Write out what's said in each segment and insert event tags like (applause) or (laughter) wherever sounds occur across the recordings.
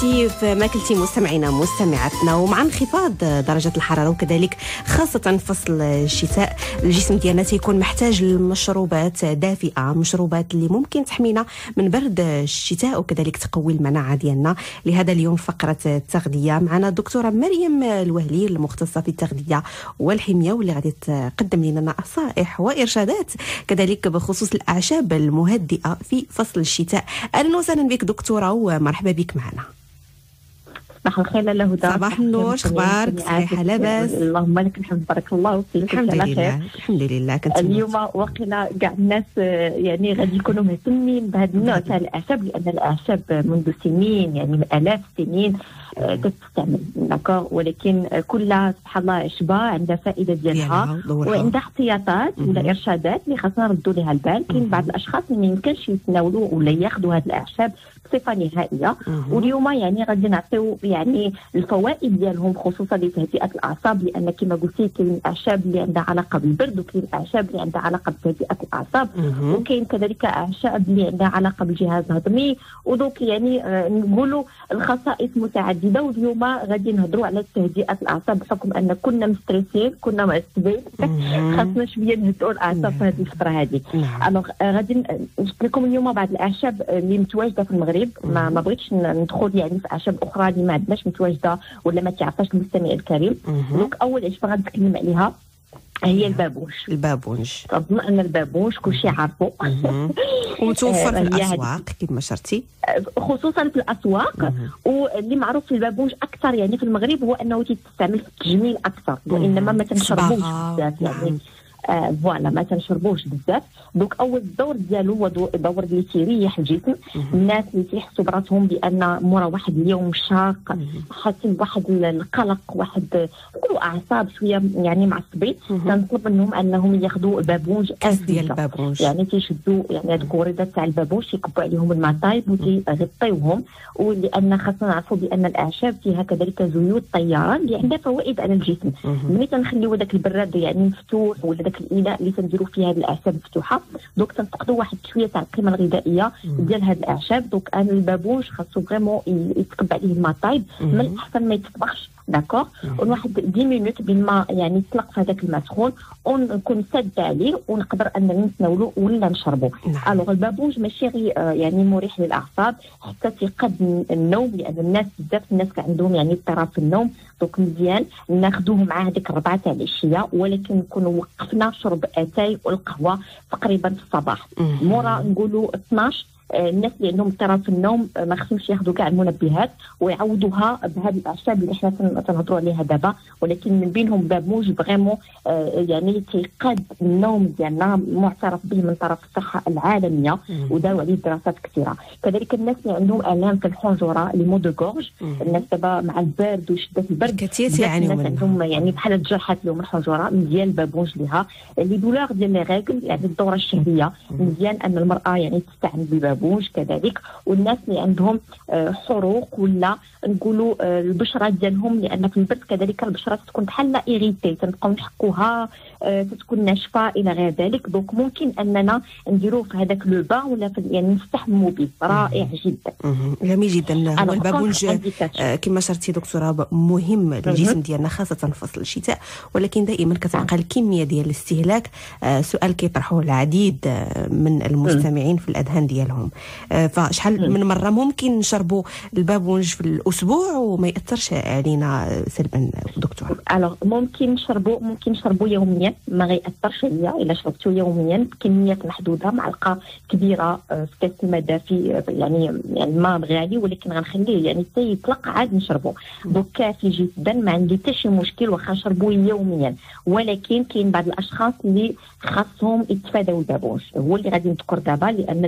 كنتي في ماكلتي مستمعينا مستمعاتنا ومع انخفاض درجة الحرارة وكذلك خاصة فصل الشتاء. الجسم ديالنا تيكون محتاج لمشروبات دافئة مشروبات اللي ممكن تحمينا من برد الشتاء وكذلك تقوي المناعة ديالنا. لهذا اليوم فقرة التغذية معنا الدكتورة مريم الوهلي المختصة في التغذية والحمية واللي غادي تقدم لنا نصائح وإرشادات كذلك بخصوص الأعشاب المهدئة في فصل الشتاء. أهلا وسهلا بك دكتورة ومرحبا بك معنا. صباح الخير لاله هدى صباح النور أخبارك صحيحه لاباس؟ اللهم لك الحمد بارك الله الحمد لله الحمد لله كنت اليوم وقيلا كاع الناس يعني غادي يكونوا مهتمين بهذا النوع تاع الأعشاب لأن الأعشاب منذ سنين يعني آلاف السنين كتستعمل داكوغ ولكن كل سبحان الله عشبه عندها فائدة ديالها. وعندها احتياطات ولا إرشادات اللي خاصنا نردوا لها البال. كاين بعض الأشخاص ما يمكنش يتناولوا ولا ياخذوا هذه الأعشاب بصفة نهائية. واليوم يعني غادي نعطيو يعني الفوائد ديالهم خصوصا لتهدئة الأعصاب لأن كما قلتي كاين الاعشاب اللي عندها علاقة بالبرد وكاين الاعشاب اللي عندها علاقة بتهدئة الأعصاب. وكاين كذلك أعشاب اللي عندها علاقة بالجهاز الهضمي ودوك يعني آه نقولوا الخصائص متعددة واليوم غادي نهضروا على تهدئه الأعصاب بحكم أن كنا مستريسين كنا معصبين خاصنا شوية نهدئوا الأعصاب في هذه الفترة هذه. alors غادي نشوف لكم اليوم بعض الأعشاب اللي متواجدة في المغرب. ما ما بغيتش ندخل يعني في أعشاب أخرى اللي ما عندناش متواجدة ولا ما تعرفهاش المستمع الكريم. donc أول عشبه غنتكلم عليها هي البابونج. البابونج اظن البابونج كلشي عارفو (laughs) ومتوفر في الأسواق كما شرتي. خصوصا في الأسواق. واللي معروف في البابونج أكثر يعني في المغرب هو أنه تستعمل في التجميل أكثر وإنما ما تنشربوش بزاف يعني. آه Voilà ما تنشربوش بزاف. donc أول دور ديالو هو دور اللي تيريح الجسم الناس اللي تيحسوا براسهم بأن مورا واحد اليوم شاق حاسين بواحد القلق واحد أعصاب شوية يعني معصبين تنطلب منهم أنهم ياخذوا بابونج كاس ديال البابونج؟ يعني تيشدوا يعني هذوك الوريدات تاع البابونج تيكبوا عليهم الماء طايب وتيغطيوهم. ولأن خاصنا نعرفوا بأن الأعشاب فيها كذلك زيوت طيارة اللي عندها فوائد على الجسم. ملي تنخليو هذاك البراد يعني مفتوح ولا داك الاناء اللي تنديروا فيه هذه الأعشاب مفتوحة. donc تنفقدوا واحد شوية تاع القيمة الغذائية ديال هذه الأعشاب. donc أنا البابونج خاصو vraiment يتكب عليه الماء طايب من الاحسن ما يتطبخش d'accord واحد 10 minutes بين ما يعني يطلق في هذاك الماء سخون ونكون ساد عليه ونقدر اننا نتناولو ولا نشربو. alors البابونج ماشي غير يعني مريح للأعصاب. حتى تيقد النوم لأن الناس بزاف الناس عندهم يعني اضطراب في النوم. donc مزيان. ناخذوه مع هذيك الربعة تاع العشية ولكن نكونوا وقفنا شرب أتاي والقهوة تقريبا في الصباح. مورا نقولوا 12 الناس اللي عندهم اضطراب في النوم ما خصهمش ياخذوا كاع المنبهات ويعوضوها بهذه الاعشاب اللي إحنا تنهضروا عليها دابا. ولكن من بينهم بابونج vraiment يعني تيقاد النوم ديالنا معترف به من طرف الصحة العالمية وداروا عليه دراسات كثيرة. كذلك الناس اللي عندهم آلام في الحنجرة les maux de gorge الناس دابا مع البرد وشدة البرد. كثير تيعانيو الناس عندهم يعني بحال تجرحات لهم الحنجرة مزيان البابونج ليها. les douleurs ديال les règles يعني الدورة الشهرية مزيان أن المرأة يعني تستعمل بالبابونج كذلك والناس اللي عندهم حروق ولا نقولوا البشرة ديالهم لأن في البرد كذلك البشرة تكون بحال irritée تنبقاو نحكوها تكون ناشفة إلى غير ذلك. donc ممكن أننا نديروه في هذاك le bain ولا في يعني نستحموا به رائع جدا. جميل جدا. هو البابونج كما أشرتي دكتورة مهم للجسم ديالنا خاصة فصل الشتاء ولكن دائما كتبقى الكميه ديال الاستهلاك. سؤال كيطرحه العديد من المستمعين في الأذهان ديالهم. فشحال من مرة ممكن نشربوا البابونج في الأسبوع وما يأثرش علينا سلبا دكتور. الوغ ممكن نشربوا ممكن نشربوا يوميا ما غيأثرش عليا. إلا شربته يوميا بكميات محدودة معلقة كبيرة في كاس الماء دافي يعني يعني الماء غالي ولكن غنخليه يعني حتى يطلق عاد نشربه donc كافي جدا ما عندي حتى شي مشكل واخا نشربوه يوميا. ولكن كاين بعض الأشخاص اللي خاصهم يتفاداو البابونج هو اللي غادي نذكر دابا لأن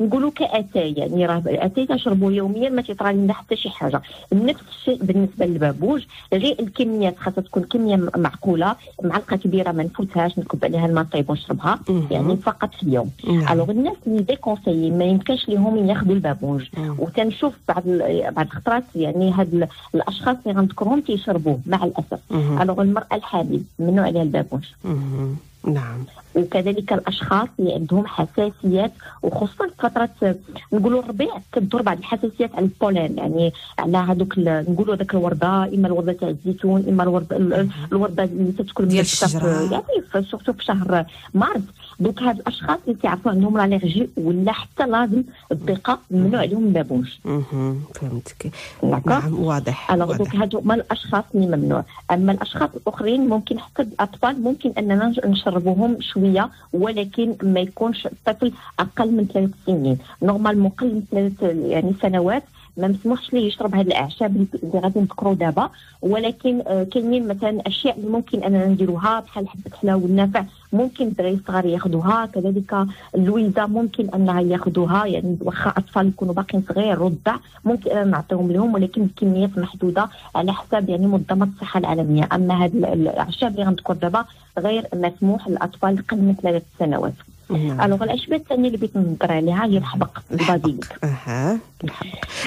نقولوا كاتاي يعني راه اتاي تنشربوه يوميا ما تيطرى لنا حتى شي حاجة. نفس الشيء بالنسبة للبابونج غير الكميات خاصها تكون كمية معقولة معلقة كبيرة ما نفوتهاش نكب عليها الماء طايب ونشربها يعني فقط في اليوم. alors الناس اللي déconseillé ما يمكنش لهم ياخذوا البابونج وتنشوف بعض بعض الخطرات يعني هاد الأشخاص اللي غنذكرهم تيشربوه مع الأسف. alors المرأة الحامل ممنوع عليها البابونج نعم. وكذلك الأشخاص اللي عندهم حساسيات وخصوصا في فترة نقولوا الربيع كدور بعض الحساسيات على ال pollen. يعني على هذوك نقولوا ذاك الورده إما الورده تاع الزيتون إما الورده الورده اللي تتكون ديال الشجرة. يعني surtout في شهر مارس. donc هاد الأشخاص اللي تعرفوا عندهم ال allergie ولا حتى l'asthme الضيقة ممنوع عليهم البابونج فهمتك. نعم واضح alors donc هادو هما الأشخاص اللي ممنوع أما الأشخاص الأخرين ممكن حتى الأطفال ممكن أننا نشربوهم شوية. ولكن ما يكونش الطفل أقل من ثلاث سنين. normalement أقل من ثلاث يعني سنوات. ما مسموحش ليه يشرب هذه الأعشاب اللي غادي نذكروا دابا. ولكن آه كاينين مثلا أشياء اللي ممكن أننا نديروها بحال حبه حلاوه والنافع ممكن الدراري الصغار ياخذوها كذلك اللويزا ممكن أنها ياخذوها يعني واخا أطفال يكونوا باقيين صغير رضع ممكن نعطيهم لهم ولكن بكميات محدودة على حساب يعني منظمة الصحة العالمية. أما هذه الأعشاب اللي غنذكر دابا غير مسموح للأطفال أقل من ثلاث سنوات. alors العشبة الثانية اللي بغيت نهضر عليها؟ هي الحبق ال basilic أها.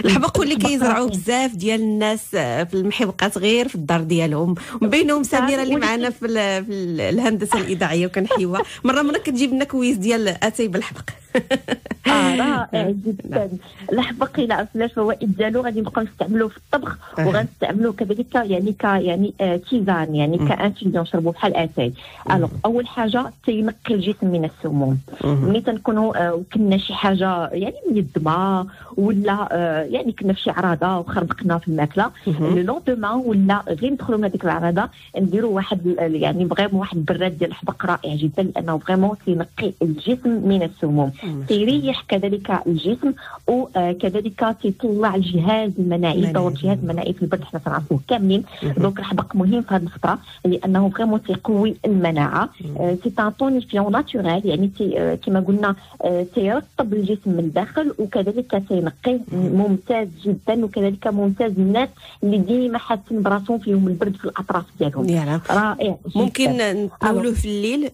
الحبق اللي كيزرعوه بزاف ديال الناس في المحبقات غير في الدار ديالهم. ومن بينهم سميرة اللي معنا في, في الهندسة الإذاعية وكنحيوها. مرة مرة كتجيب لنا كويس ديال أتاي بالحبق. آه رائع جدا. الحبق إلى أصل الفوائد ديالو غادي نبقاو نستعملوه في الطبخ وغنستعملوه كذلك يعني ك يعني آه tisane يعني ك infusion نشربوه بحال أتاي. alors أول حاجة تينقي الجسم من السموم. ملي تنكونوا آه كنا شي حاجة يعني من الدماء ولا آه يعني كنا في شي عراضه وخربقنا في الماكلة. le lendemain ولا غير ندخلوا من هذيك العراضه نديروا واحد يعني vraiment واحد البراد ديال الحبق رائع جدا لأنه vraiment تينقي الجسم من السموم. تيريح كذلك الجسم وكذلك تيطلع الجهاز المناعي دور الجهاز المناعي في البرد. حنا تنعرفوه كاملين. donc الحبق مهم في هذه الفترة لأنه vraiment تيقوي المناعة. c'est un tonifiant naturel يعني تي كما قلنا تيرطب الجسم من الداخل وكذلك تينقيه ممتاز جدا وكذلك ممتاز الناس اللي ديما حاسين براسهم فيهم البرد في الأطراف ديالهم. رائع ممكن نتناولوه في الليل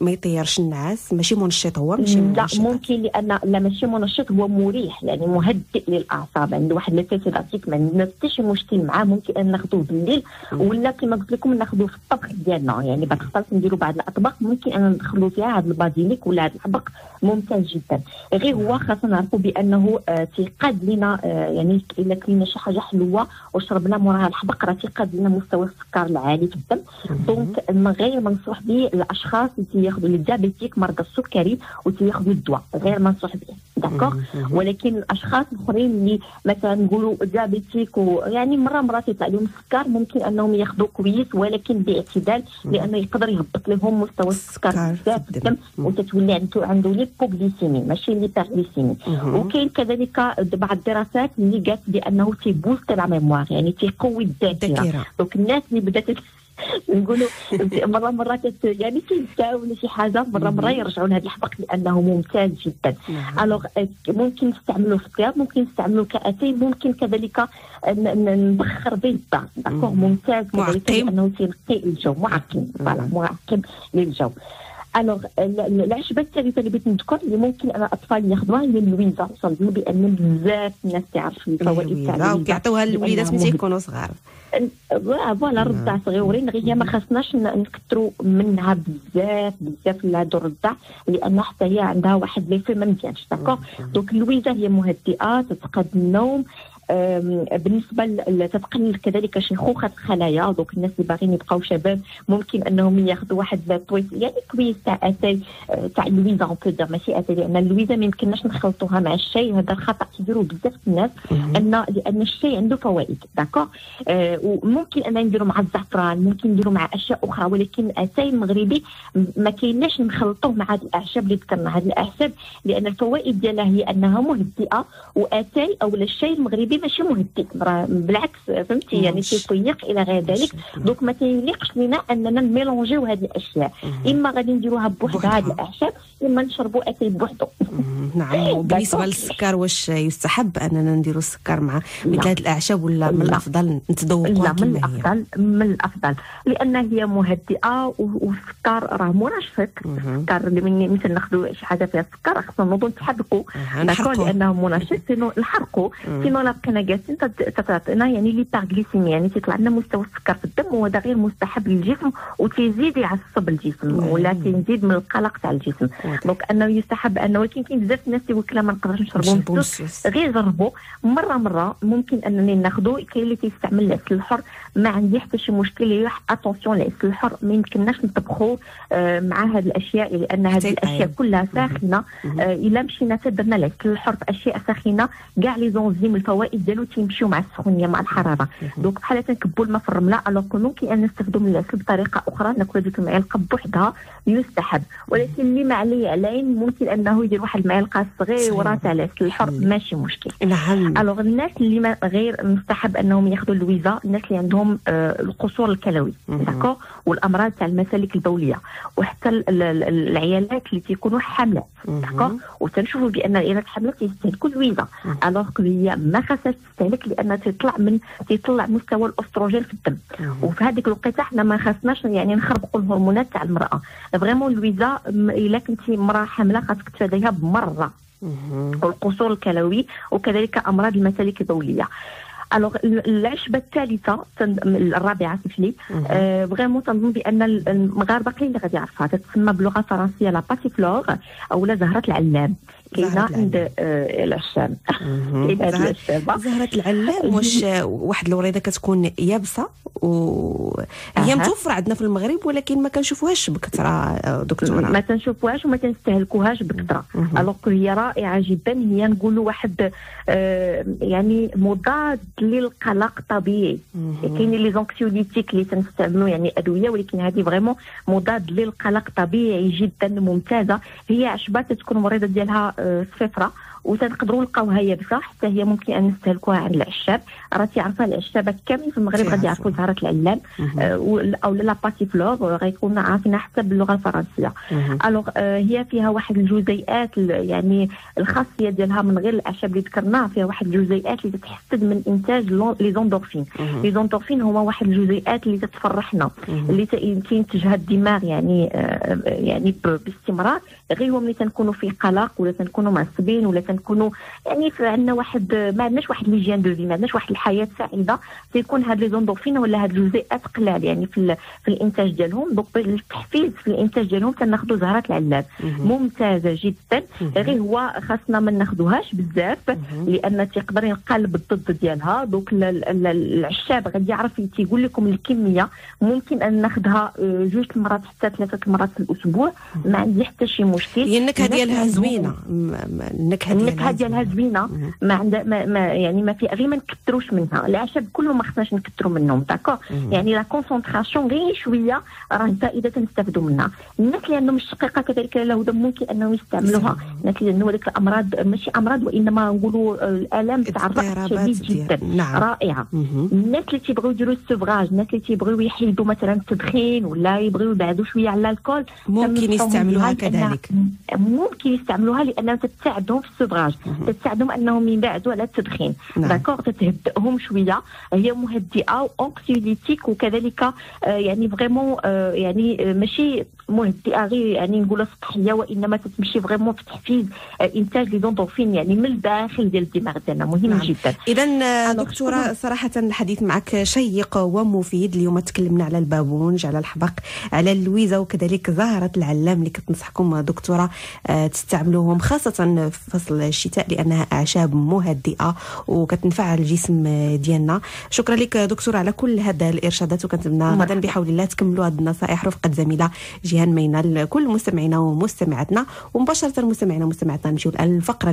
ما يطيرش النعاس؟ ماشي منشط هو ماشي منشط. ممكن لأن لا ماشي منشط هو مريح يعني مهدئ للأعصاب. عنده واحد l'effet sédatif ما عندنا حتى شي مشكل معاه ممكن أن ناخذوه بالليل ولا كما قلت لكم ناخذوه في الطبخ ديالنا. يعني بعد خلاص نديروا بعض الأطباق ممكن أن ندخلوا فيها هذا ال basilic ولا هذا الحبق ممتاز جدا. غير هو خاصنا نعرفوا بأنه آه تيقاد لنا آه يعني إلا كلينا شي حاجة حلوة وشربنا موراها الحبق راه تيقاد لنا مستوى السكر العالي في الدم donc غير منصوح به الأشخاص اللي تياخذوا ال diabétique مرضى السكري وتياخذوا الدواء. غير منصوح به d'accord ولكن الأشخاص الآخرين اللي مثلا نقولوا diabétique ويعني مرة مرة تيطلع لهم السكر ممكن أنهم ياخذوا كويس ولكن باعتدال لأنه يقدر يهبط لهم مستوى السكر بزاف في الدم وتتولي عنده عنده l'hypoglycémie ماشي l'hyperglycémie وكاين كذلك بعض الدراسات اللي قالت بأنه تي booste la mémoire يعني تيقوي الذاكرة. donc الناس اللي بدات نقولوا مره مرة يعني تنساو ولا شي حاجة مره مرة يرجعوا لهذا الحبق لأنه ممتاز جدا. alors ممكن نستعملوه في الطياب ممكن نستعملوه كاتاي ممكن كذلك نبخر به الدار d'accord ممتاز. كذلك لأنه تينقي الجو. معقم. voilà معقم للجو. alors العشبه الثالثه اللي بغيت نذكر اللي ممكن أنا الاطفال ياخذوها هي اللويزا وصلنا بان بزاف الناس تعرف الفوائد تاع وكيعطيوها للوليدات ملي تيكونوا صغار voilà الرضع صغيورين غير ما خاصناش نكثروا منها بزاف بزاف لهادو الرضع لأن حتى هي عندها واحد l'effet ما مزيانش d'accord donc اللويزا هي مهدئه تتقاد النوم بالنسبة تتقلل كذلك شيخوخه الخلايا donc الناس اللي باغيين يبقاو شباب ممكن أنهم ياخذوا واحد لابويس يعني كويس تاع أتاي تاع اللويزا un peu ماشي أتاي لأن اللويزا ما يمكنناش نخلطوها مع الشاي هذا الخطأ تيديروا بزاف الناس ان لأن الشاي عنده فوائد d'accord آه وممكن أن نديروا مع الزعفران ممكن نديروا مع أشياء أخرى ولكن أتاي المغربي ما كايناش نخلطوه مع هذه الأعشاب اللي ذكرنا. هذه الأعشاب لأن الفوائد ديالها هي أنها مهدئة وأتاي أو الشاي المغربي ماشي مهدئ بالعكس فهمتي؟ يعني تيطيق إلى غير ذلك. donc ما تيليقش لنا أننا ن mélange يو هذه الأشياء. إما غادي نديروها بوحدها هذه الأعشاب إما نشربوا اتاي بوحدو. (laughs) نعم. وبالنسبة للسكر واش يستحب أننا نديروا السكر مع مثل هذه الأعشاب ولا من الأفضل نتذوقوها لا من الأفضل من الأفضل. لأن هي مهدئة والسكر راه منشط. السكر اللي من مثل ناخذوا شي حاجة فيها السكر خصنا نوضوا نتحركوا لأنه منشط sinon نحرقوا sinon لا بقينا جالسين تعطينا يعني l'hyperglycémie يعني تيطلع لنا مستوى السكر في الدم وهذا غير مستحب للجسم وتيزيد يعصب الجسم ولا تيزيد من القلق تاع الجسم. donc أنه يستحب أنه ولكن كاين بزاف الناس تيقول لك لا ما نقدرش نشربوا غير جربوا مرة مرة ممكن أنني ناخذوا كاين اللي تيستعمل العسل الحر. ما عندي حتى شي مشكل. attention العسل الحر ما يمكنناش نطبخوا آه، مع هذه الأشياء لأن هذه الأشياء كلها ساخنة. آه، إلا مشينا درنا العسل الحر في اشياء ساخنة. كاع les enzymes الفوائد ديالو تيمشيو مع السخونية مع الحرارة. donc بحال تنكبوا الماء في الرمله alors ممكن أن نستخدم العسل بطريقة أخرى ناكل هذيك المعلقة بوحدها يستحب. ولكن اللي ما عليه علين ممكن أنه يدير واحد المعلقة صغيرة تاع العسل الحر ماشي مشكل. نعم alors الناس اللي ما غير مستحب أنهم ياخذوا اللويزا الناس اللي عندهم آه، القصور الكلوي d'accord والأمراض تاع المسالك البولية. وحتى العيالات اللي تيكونوا حاملات d'accord وتنشوفوا بأن العيالات الحاملات تيستهلكوا اللويزا alors هي ما خاصهاش تستهلك لأن تطلع من تيطلع مستوى الاستروجين في الدم. وفي هذيك الوقيتة حنا ما خاصناش يعني نخربقوا الهرمونات تاع المرأة. vraiment اللويزا إلا كنتي امراه حاملة خاصك تفاديها بمرة. والقصور الكلوي وكذلك أمراض المسالك البوليه alors العشبه الثالثة الرابعة سفلي آه vraiment تنظن بأن المغاربة قليل اللي غادي يعرفها. تتسمى باللغة الفرنسيه la passiflore أو زهرة الآلام كاينة عند العشام (laughs) العشابه زهره الآلام (laughs) واش واحد الوريدة كتكون يابسة و هي متوفرة عندنا في المغرب ولكن ما كنشوفوهاش بكثرة دكتوره ما تنشوفوهاش وما تنستهلكوهاش بكثرة. alors هي رائعة جدا. هي نقولوا واحد آه يعني مضاد للقلق طبيعي. كاين les anxiolytiques اللي تنستعملوا يعني أدوية ولكن هذه vraiment مضاد للقلق طبيعي جدا ممتازة. هي عشبة تكون الوريدة ديالها صفيفره وتنقدروا نلقاوها يابسه حتى هي ممكن أن نستهلكوها عند العشاب راه تيعرفها العشابه كاملين في المغرب غادي يعرفوا زهرة الآلام آه أو la passiflore غيكونوا عارفينها حتى باللغة الفرنسية. alors آه هي فيها واحد الجزيئات يعني الخاصية ديالها من غير الأعشاب اللي ذكرناها فيها واحد الجزيئات اللي تتحفز من إنتاج les endorphines les endorphines هما واحد الجزيئات اللي تتفرحنا اللي تنتجها الدماغ يعني آه يعني باستمرار. غير هو ملي تنكونوا في قلق ولا تنكونوا معصبين ولا تنكونوا يعني عندنا واحد ما عندناش واحد l'hygiène de vie ما عندناش واحد الحياة سعيدة. تيكون هاد les endorphines ولا هاد الجزيئات قلال يعني في في الإنتاج ديالهم. donc التحفيز في الإنتاج ديالهم تناخذوا زهرة الآلام. ممتازة جدا. غير هو خاصنا ما ناخذوهاش بزاف لأن تيقدر ينقلب الضد ديالها. donc العشاب غادي يعرف تيقول لكم الكمية. ممكن أن ناخذها آه، جوج المرات حتى ثلاثة المرات في الأسبوع. ما عندي حتى شي مشكل؟ هي النكهة ديالها زوينة. النكهة النكهة ديالها زوينة. ما عندها ما, ما يعني ما في غير ما نكثروش منها. العشب كله ما خصناش نكثروا منهم d'accord يعني la concentration غير شوية راه فائدة تنستافدوا منها. الناس اللي عندهم الشقيقة كذلك لا ممكن أنهم يستعملوها. الناس اللي عندهم هذيك الأمراض ماشي أمراض وإنما نقولوا الالام تاع الراس شديد جدا. نعم. رائعة. الناس اللي تيبغيو يديروا ال sevrage الناس اللي تيبغيو يحيدوا مثلا التدخين ولا يبغيو يبعدوا شوية على l'alcool ممكن يستعملوها كذلك. ممكن يستعملوها لأنها تساعدهم في ال sevrage. تساعدهم أنهم يبعدوا على التدخين. نعم. d'accord تتهدئهم شوية. هي مهدئة و anxiolytique وكذلك آه يعني vraiment آه يعني ماشي مهدئه غير يعني نقولها سطحيه وإنما تتمشي vraiment في تحفيز آه إنتاج les endorphines يعني من الداخل ديال الدماغ ديالنا. مهم نعم. جدا. اذا دكتورة صراحة الحديث معك شيق ومفيد. اليوم تكلمنا على البابونج على الحبق على اللويزة وكذلك زهرة العلام اللي كتنصحكم دكتورة آه تستعملوهم خاصة في فصل الشتاء لأنها أعشاب مهدئة وكتنفع الجسم ديالنا. شكرا لك دكتور على كل هذا الإرشادات وكنتمنى غدا بحول الله تكملوا هذه النصائح. رفقة زميلة جيهان مينا لكل مستمعينا ومستمعاتنا ومباشرة مستمعينا ومستمعاتنا نمشيو الفقرة